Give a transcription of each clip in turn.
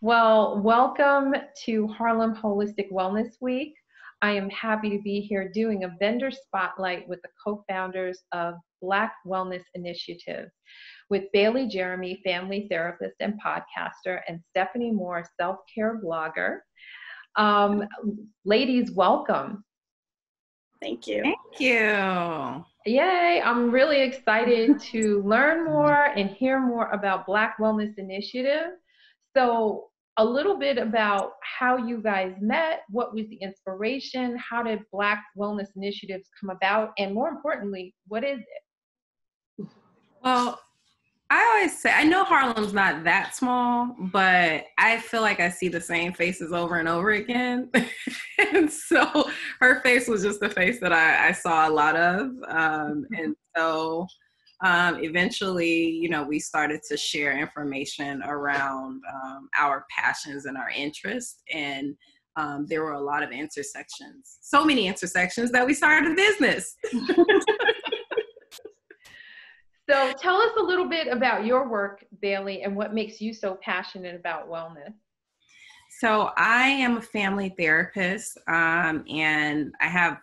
Well, welcome to Harlem Holistic Wellness Week. I am happy to be here doing a vendor spotlight with the co founders of Black Wellness Initiative with Bailey Jeremie, family therapist and podcaster, and Stephanie Moore, self care blogger. Um, ladies, welcome. Thank you. Thank you. Yay, I'm really excited to learn more and hear more about Black Wellness Initiative. So, a little bit about how you guys met, what was the inspiration, how did Black Wellness Initiatives come about, and more importantly, what is it? Well, I always say I know Harlem's not that small, but I feel like I see the same faces over and over again. and so her face was just the face that I, I saw a lot of. Um, and so um, eventually, you know, we started to share information around um, our passions and our interests. And um, there were a lot of intersections, so many intersections that we started a business. so tell us a little bit about your work, Bailey, and what makes you so passionate about wellness. So I am a family therapist, um, and I have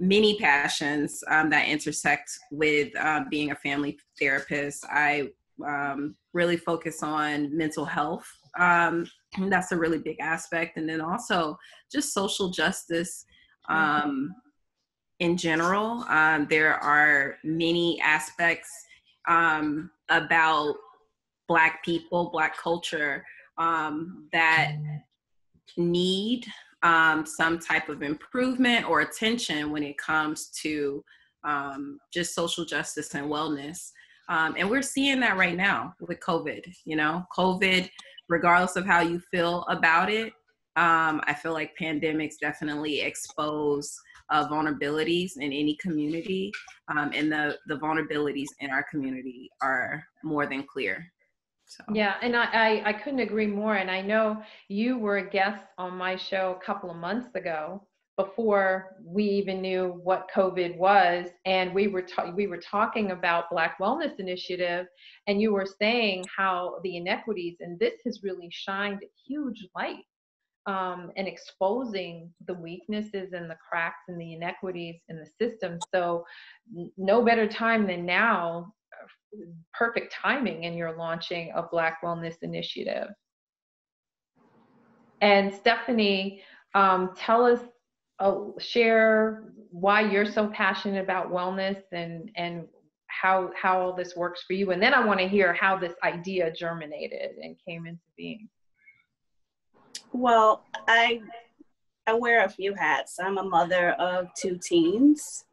many passions um, that intersect with uh, being a family therapist. I um, really focus on mental health. Um, that's a really big aspect. And then also just social justice um, in general. Um, there are many aspects about Black people, Black culture that need um, some type of improvement or attention when it comes to um, just social justice and wellness. Um, and we're seeing that right now with COVID. You know, COVID, regardless of how you feel about it, um, I feel like pandemics definitely expose uh, vulnerabilities in any community, um, and the the vulnerabilities in our community are more than clear. So. Yeah, and I, I, I couldn't agree more. And I know you were a guest on my show a couple of months ago before we even knew what COVID was, and we were ta- we were talking about Black Wellness Initiative, and you were saying how the inequities, and this has really shined huge light um, and exposing the weaknesses and the cracks and the inequities in the system. So, no better time than now perfect timing in your launching a Black Wellness Initiative. And Stephanie, um, tell us, uh, share why you're so passionate about wellness and and how how all this works for you. And then I want to hear how this idea germinated and came into being. Well, I I wear a few hats. I'm a mother of two teens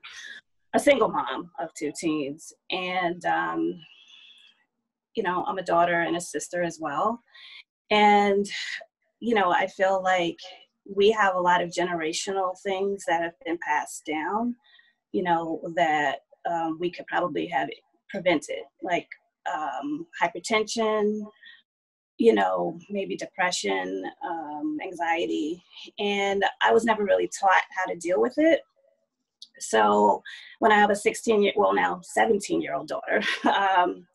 a single mom of two teens. And, um, you know, I'm a daughter and a sister as well. And, you know, I feel like we have a lot of generational things that have been passed down, you know, that um, we could probably have prevented, like um, hypertension, you know, maybe depression, um, anxiety. And I was never really taught how to deal with it. So when I have a 16 year, well now 17 year old daughter, um,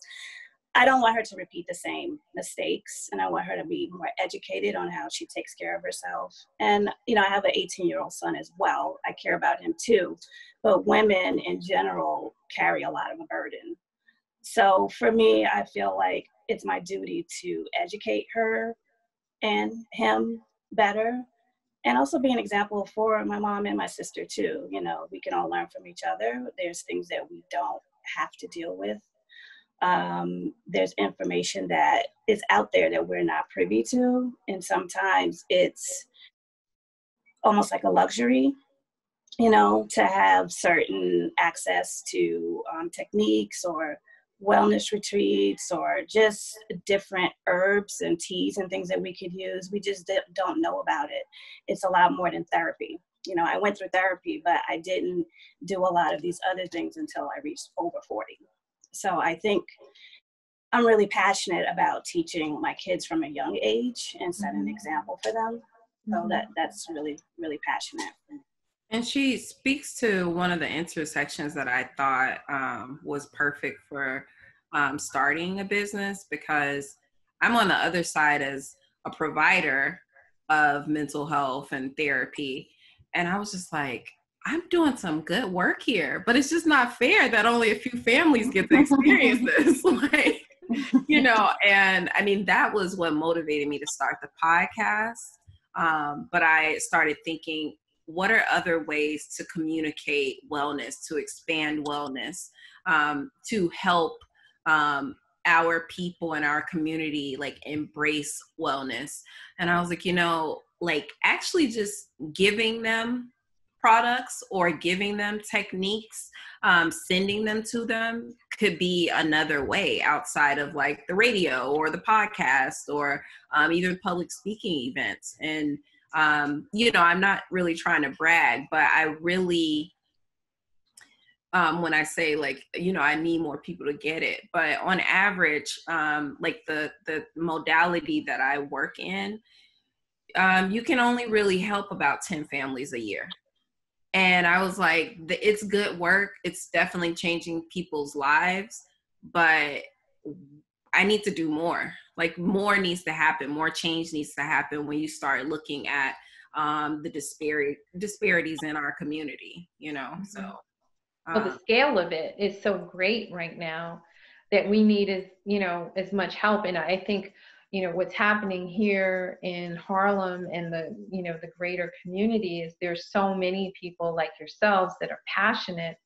I don't want her to repeat the same mistakes, and I want her to be more educated on how she takes care of herself. And you know, I have an 18 year old son as well. I care about him too, but women in general carry a lot of a burden. So for me, I feel like it's my duty to educate her and him better and also be an example for my mom and my sister too you know we can all learn from each other. There's things that we don't have to deal with. Um, there's information that is out there that we're not privy to and sometimes it's almost like a luxury you know to have certain access to um, techniques or wellness retreats or just different herbs and teas and things that we could use. We just don't know about it. It's a lot more than therapy. You know, I went through therapy, but I didn't do a lot of these other things until I reached over 40. So I think I'm really passionate about teaching my kids from a young age and set an mm-hmm. example for them. So mm-hmm. that that's really really passionate. And she speaks to one of the intersections that I thought um, was perfect for um, starting a business because I'm on the other side as a provider of mental health and therapy. And I was just like, I'm doing some good work here, but it's just not fair that only a few families get to experience this. like, you know, and I mean, that was what motivated me to start the podcast. Um, but I started thinking, what are other ways to communicate wellness, to expand wellness, um, to help um, our people and our community like embrace wellness? And I was like, you know, like actually just giving them products or giving them techniques, um, sending them to them could be another way outside of like the radio or the podcast or um, even public speaking events. And, um, you know, I'm not really trying to brag, but I really, um, when I say like, you know, I need more people to get it, but on average, um, like the, the modality that I work in, um, you can only really help about 10 families a year. And i was like it's good work. It's definitely changing people's lives but i need to do more. Like more needs to happen. More change needs to happen when you start looking at um, the disparity disparities in our community you know mm-hmm. so um, well the scale of it is so great right now that we need as you know as much help. And i think you know what's happening here in Harlem and the you know the greater community is there's so many people like yourselves that are passionate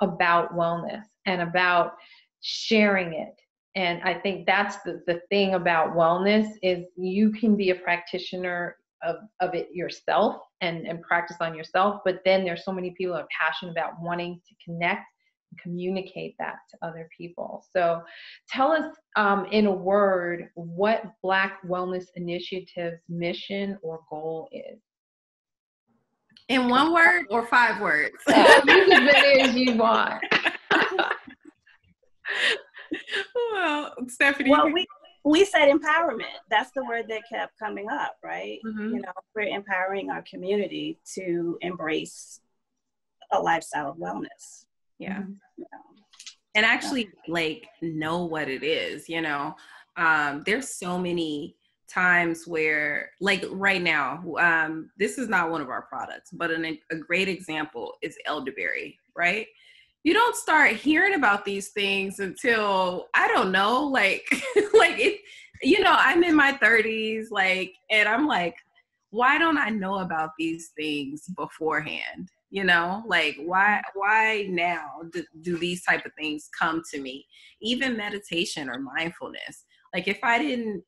about wellness and about sharing it and i think that's the, the thing about wellness is you can be a practitioner of, of it yourself and, and practice on yourself but then there's so many people are passionate about wanting to connect and communicate that to other people. So tell us um, in a word what Black Wellness Initiative's mission or goal is. In one word or five words? Use as many as you want. well, Stephanie. Well, we, we said empowerment. That's the word that kept coming up, right? Mm-hmm. You know, we're empowering our community to embrace a lifestyle of wellness yeah mm-hmm. and actually like know what it is you know um there's so many times where like right now um this is not one of our products but an, a great example is elderberry right you don't start hearing about these things until i don't know like like it you know i'm in my 30s like and i'm like why don't i know about these things beforehand? You know like why why now do, do these type of things come to me? Even meditation or mindfulness. Like if i didn't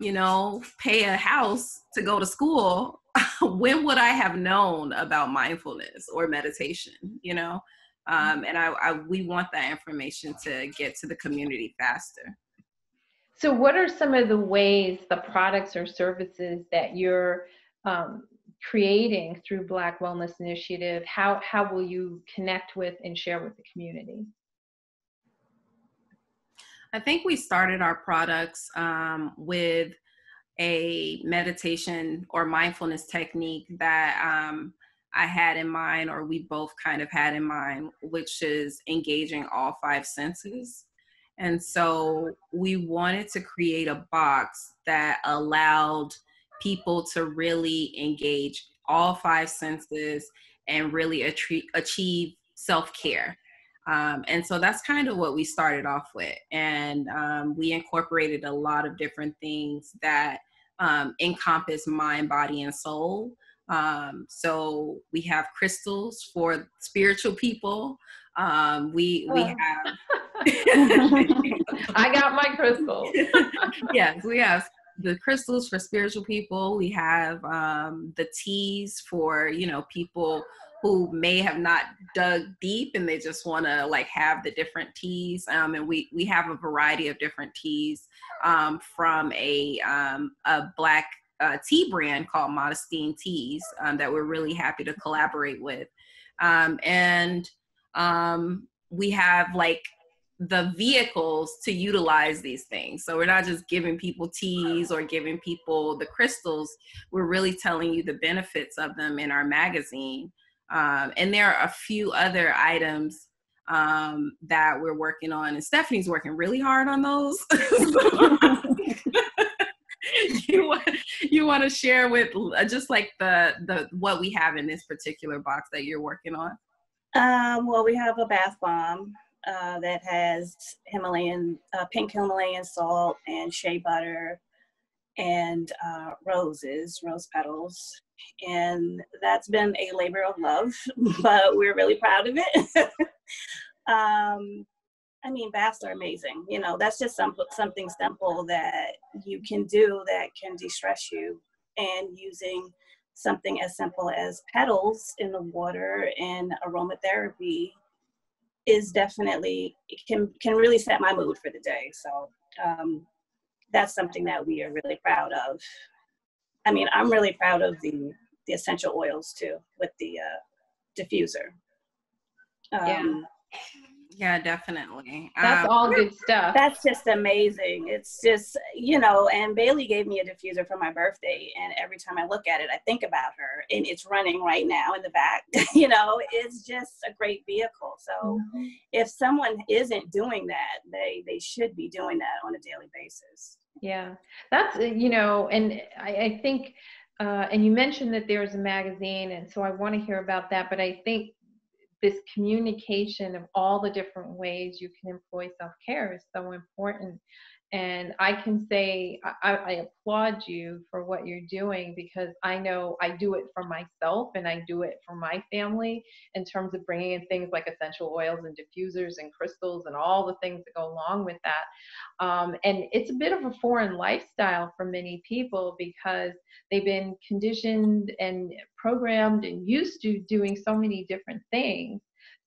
you know pay a house to go to school when would i have known about mindfulness or meditation you know um, and I, I we want that information to get to the community faster so what are some of the ways the products or services that you're um, creating through Black Wellness Initiative? How, how will you connect with and share with the community? I think we started our products um, with a meditation or mindfulness technique that um, I had in mind, or we both kind of had in mind, which is engaging all five senses. And so we wanted to create a box that allowed people to really engage all five senses and really achieve self care. Um, and so that's kind of what we started off with. And um, we incorporated a lot of different things that um, encompass mind, body, and soul. Um, so we have crystals for spiritual people. Um, we we oh. have. I got my crystals. yes, we have the crystals for spiritual people. We have um, the teas for you know people who may have not dug deep and they just want to like have the different teas. Um, and we we have a variety of different teas um, from a um, a black uh, tea brand called Modestine Teas um, that we're really happy to collaborate with. Um, and um, we have like the vehicles to utilize these things. So we're not just giving people teas or giving people the crystals. We're really telling you the benefits of them in our magazine. Um, and there are a few other items um, that we're working on, and Stephanie's working really hard on those. you, want, want to share with uh, just like the the what we have in this particular box that you're working on? Um, well, we have a bath bomb uh, that has Himalayan uh, pink Himalayan salt and shea butter and uh, roses, rose petals, and that's been a labor of love, but we're really proud of it. um, I mean, baths are amazing. You know, that's just some, something simple that you can do that can de-stress you. And using something as simple as petals in the water and aromatherapy is definitely can can really set my mood for the day. So um, that's something that we are really proud of. I mean, I'm really proud of the the essential oils too with the uh, diffuser. Um, yeah. Yeah, definitely. That's um, all good stuff. That's just amazing. It's just, you know, and Bailey gave me a diffuser for my birthday. And every time I look at it, I think about her. And it's running right now in the back. you know, it's just a great vehicle. So mm-hmm. if someone isn't doing that, they, they should be doing that on a daily basis. Yeah. That's, uh, you know, and I, I think, uh, and you mentioned that there's a magazine. And so I want to hear about that. But I think this communication of all the different ways you can employ self care is so important. And I can say, I, I, applaud you for what you're doing because I know I do it for myself and I do it for my family in terms of bringing in things like essential oils and diffusers and crystals and all the things that go along with that. Um, and it's a bit of a foreign lifestyle for many people because they've been conditioned and programmed and used to doing so many different things.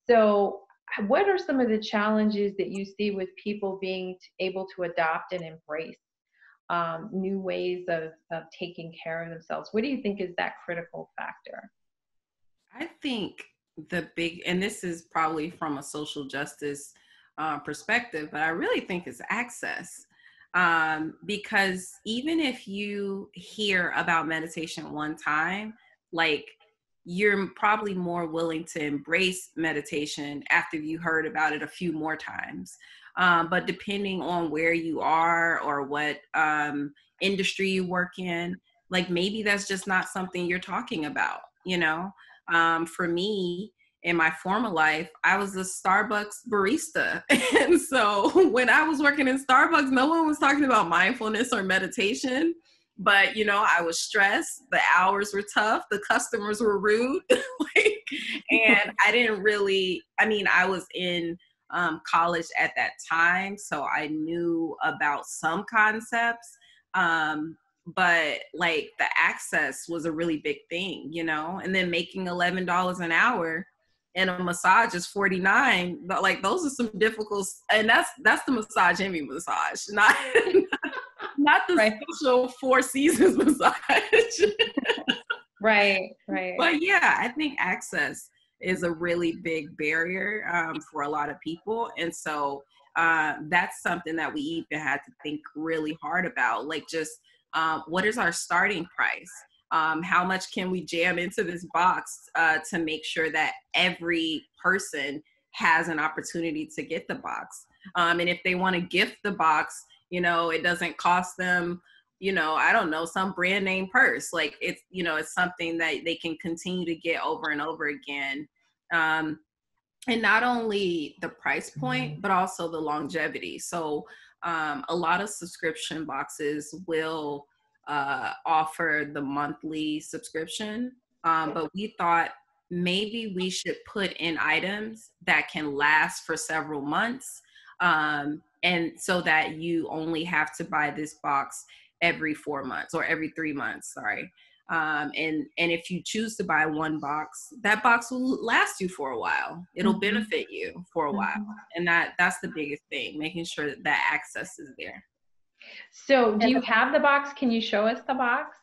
So what are some of the challenges that you see with people being able to adopt and embrace um, new ways of, of taking care of themselves? What do you think is that critical factor? I think the big, and this is probably from a social justice uh, perspective, but I really think it's access. Um, because even if you hear about meditation one time, like you're probably more willing to embrace meditation after you heard about it a few more times. Um, but depending on where you are or what um, industry you work in, like maybe that's just not something you're talking about, you know? Um, for me, in my former life, I was a Starbucks barista. and so when I was working in Starbucks, no one was talking about mindfulness or meditation but you know i was stressed. The hours were tough. The customers were rude. Like, and i didn't really i mean i was in um, college at that time so i knew about some concepts um, but like the access was a really big thing you know? And then making $11 an hour and a massage is 49 but like those are some difficult and that's that's the massage envy massage not not the right. social four seasons massage. right, right. But yeah, I think access is a really big barrier um, for a lot of people. And so uh, that's something that we even had to think really hard about. Like, just um, what is our starting price? Um, how much can we jam into this box uh, to make sure that every person has an opportunity to get the box? Um, and if they want to gift the box, you know it doesn't cost them you know i don't know some brand name purse. Like it's you know it's something that they can continue to get over and over again. Um and not only the price point but also the longevity. So um, a lot of subscription boxes will uh, offer the monthly subscription. Um, but we thought maybe we should put in items that can last for several months. Um, and so that you only have to buy this box every four months or every three months sorry. Um, and and if you choose to buy one box that box will last you for a while. It'll mm-hmm. benefit you for a while mm-hmm. and that that's the biggest thing making sure that that access is there. So do you have the box? Can you show us the box?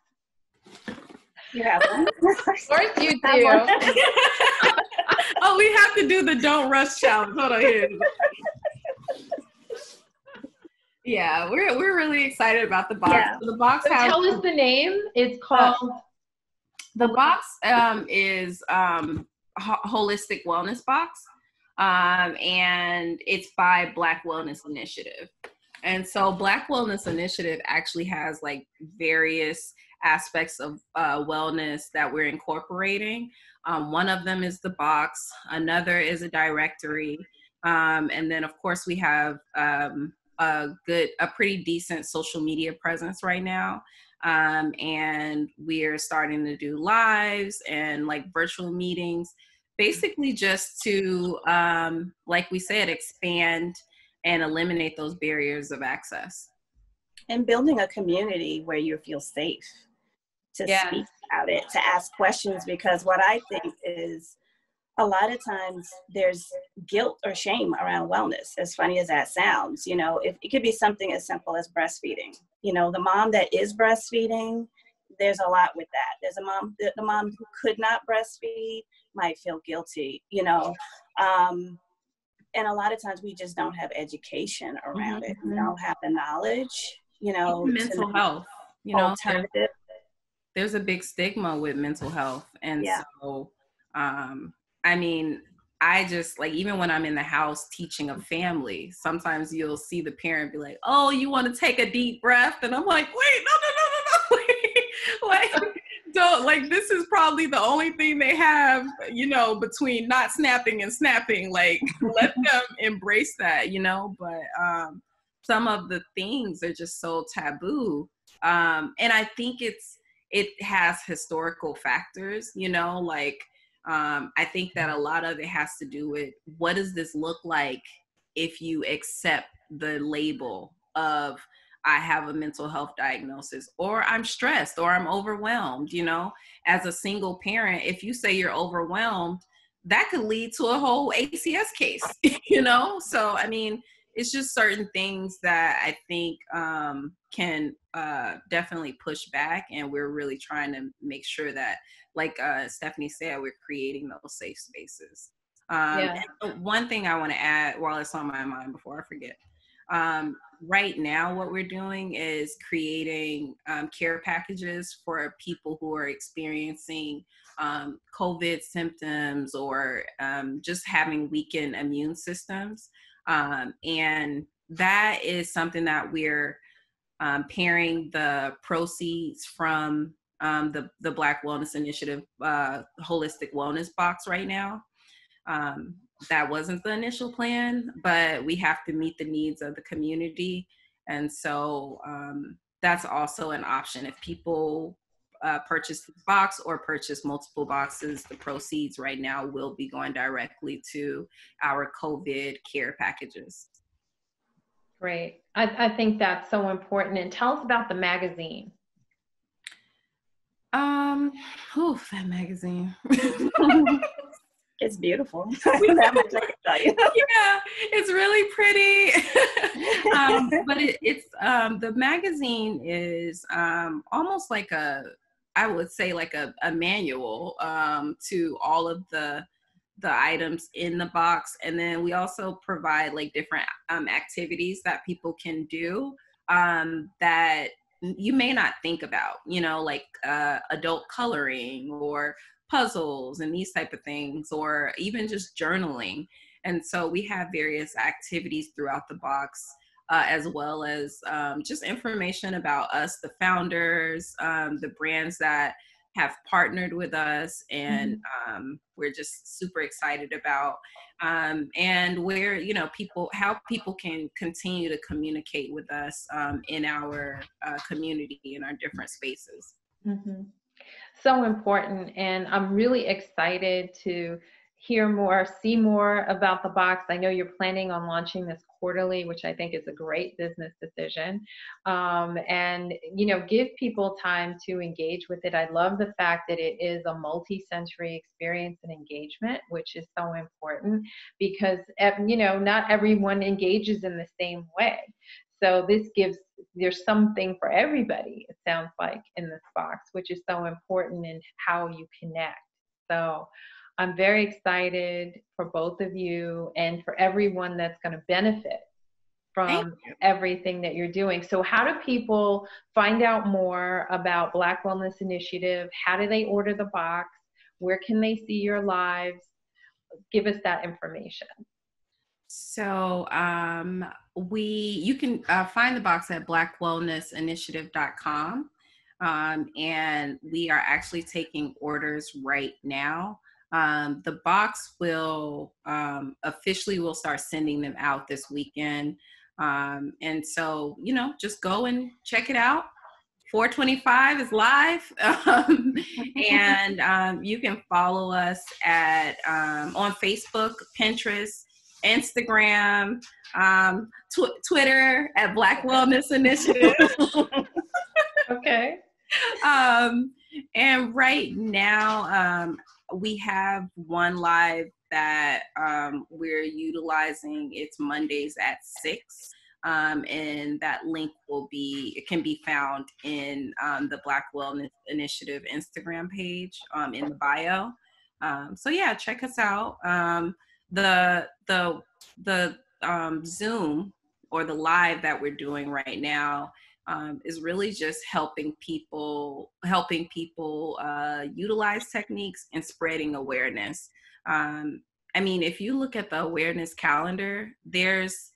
You have one of course you do. Oh we have to do the don't rush challenge. Hold on here yeah, we're we're really excited about the box. Yeah. the box so has, tell us the name. It's called. Uh, the box um, is um, Ho- holistic wellness box, um, and it's by Black Wellness Initiative. And so, Black Wellness Initiative actually has like various aspects of uh, wellness that we're incorporating. Um, one of them is the box, another is a directory. Um, and then, of course, we have um, a good, a pretty decent social media presence right now. Um, and we're starting to do lives and like virtual meetings, basically just to, um, like we said, expand and eliminate those barriers of access. And building a community where you feel safe to yeah. speak about it, to ask questions, because what I think is a lot of times there's guilt or shame around wellness as funny as that sounds you know if, it could be something as simple as breastfeeding you know the mom that is breastfeeding there's a lot with that there's a mom the, the mom who could not breastfeed might feel guilty you know um, and a lot of times we just don't have education around mm-hmm. it we don't have the knowledge you know mental health you know there's a big stigma with mental health and yeah. so um I mean, I just like even when I'm in the house teaching a family, sometimes you'll see the parent be like, "Oh, you want to take a deep breath," and I'm like, "Wait, no, no, no, no, no, wait. like." Don't like this is probably the only thing they have, you know, between not snapping and snapping. Like, let them embrace that, you know. But um, some of the things are just so taboo, um, and I think it's it has historical factors, you know, like um, I think that a lot of it has to do with what does this look like if you accept the label of I have a mental health diagnosis or I'm stressed or I'm overwhelmed, you know, as a single parent, if you say you're overwhelmed, that could lead to a whole ACS case, you know? So, I mean, it's just certain things that I think um, can uh, definitely push back. And we're really trying to make sure that like uh, Stephanie said, we're creating those safe spaces. Um, yeah. One thing I want to add while it's on my mind before I forget. Um, right now, what we're doing is creating um, care packages for people who are experiencing um, COVID symptoms or um, just having weakened immune systems. Um, and that is something that we're pairing the proceeds from um, the the Black Wellness Initiative uh, holistic wellness box right now. Um, that wasn't the initial plan, but we have to meet the needs of the community, and so um, that's also an option if people uh, purchase the box or purchase multiple boxes. The proceeds right now will be going directly to our COVID care packages. Great. I, I think that's so important. And tell us about the magazine. Um, oof, that magazine. it's beautiful. yeah, it's really pretty. um, but it, it's um, the magazine is um, almost like a, I would say like a, a manual um, to all of the the items in the box, and then we also provide like different um, activities that people can do um, that you may not think about you know like uh, adult coloring or puzzles and these type of things or even just journaling. And so we have various activities throughout the box uh, as well as um, just information about us the founders um, the brands that have partnered with us and mm-hmm. um, we're just super excited about um, and where you know people how people can continue to communicate with us um, in our uh, community in our different spaces mm-hmm. so important and i'm really excited to hear more see more about the box i know you're planning on launching this quarterly, which I think is a great business decision. Um, and, you know, give people time to engage with it. I love the fact that it is a multi sensory experience and engagement, which is so important because, you know, not everyone engages in the same way. So this gives there's something for everybody. It sounds like in this box, which is so important in how you connect. So I'm very excited for both of you and for everyone that's going to benefit from everything that you're doing. So, how do people find out more about Black Wellness Initiative? How do they order the box? Where can they see your lives? Give us that information. So, um, we you can uh, find the box at blackwellnessinitiative.com. Um, and we are actually taking orders right now. Um, the box will um, officially will start sending them out this weekend. Um, and so, you know, just go and check it out. 425 is live. Um, and um, you can follow us at um, on Facebook, Pinterest, Instagram, um, tw- Twitter at Black Wellness Initiative. okay. Um, and right now, um, we have one live that um, we're utilizing. It's Mondays at six. Um, and that link will be it can be found in um, the Black Wellness Initiative Instagram page um, in the bio. Um, so yeah, check us out. Um, the the the um, Zoom or the live that we're doing right now um, is really just helping people helping people uh, utilize techniques and spreading awareness. Um, I mean, if you look at the awareness calendar, there's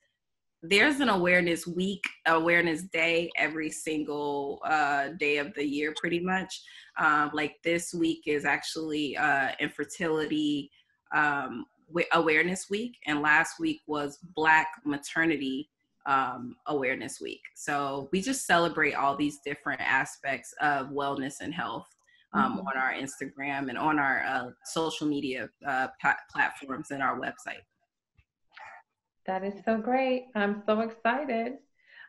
there's an awareness week, awareness day every single uh, day of the year, pretty much. Um, like this week is actually uh, infertility um, awareness week, and last week was Black maternity um, awareness week. So we just celebrate all these different aspects of wellness and health um, mm-hmm. on our Instagram and on our uh, social media uh, p- platforms and our website. That is so great. I'm so excited.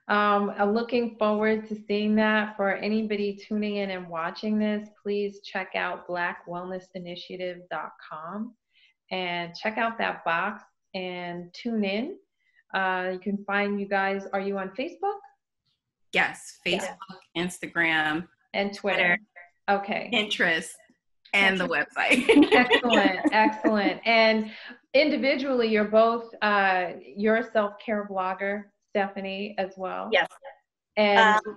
Um, I'm looking forward to seeing that. For anybody tuning in and watching this, please check out blackwellnessinitiative.com and check out that box and tune in. Uh, you can find you guys. Are you on Facebook? Yes, Facebook, yeah. Instagram, and Twitter. Twitter. Okay. Pinterest and the website. excellent, excellent. And individually, you're both uh, you're a self care blogger, Stephanie, as well. Yes. And um,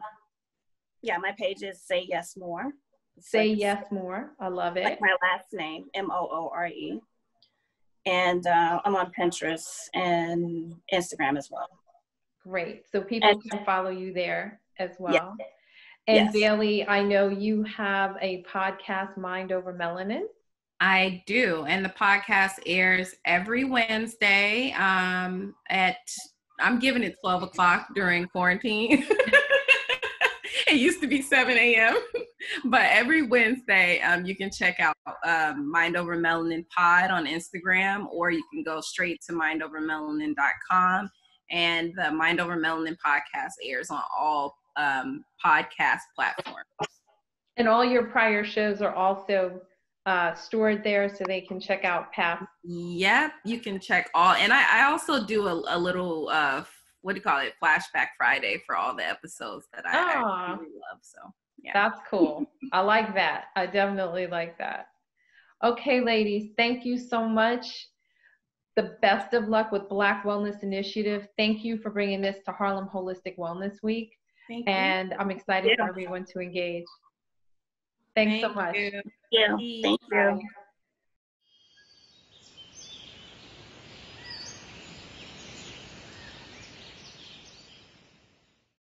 yeah, my page is Say Yes More. Say like, Yes More. I love it. Like my last name, M O O R E. And uh, I'm on Pinterest and Instagram as well. Great. So people and, can follow you there as well. Yeah. And yes. Bailey, I know you have a podcast, Mind Over Melanin. I do. And the podcast airs every Wednesday um, at, I'm giving it 12 o'clock during quarantine. it used to be 7 a.m. but every Wednesday, um, you can check out um, Mind Over Melanin Pod on Instagram, or you can go straight to mindovermelanin.com. And the Mind Over Melanin podcast airs on all um, podcast platforms. And all your prior shows are also uh, stored there so they can check out past. Yep, you can check all. And I, I also do a, a little, uh, what do you call it, Flashback Friday for all the episodes that I, I really love. So, yeah. That's cool. I like that. I definitely like that. Okay, ladies, thank you so much. The best of luck with Black Wellness Initiative. Thank you for bringing this to Harlem Holistic Wellness Week. Thank and you. I'm excited yeah. for everyone to engage. Thanks Thank so much. You. Yeah. Thank you.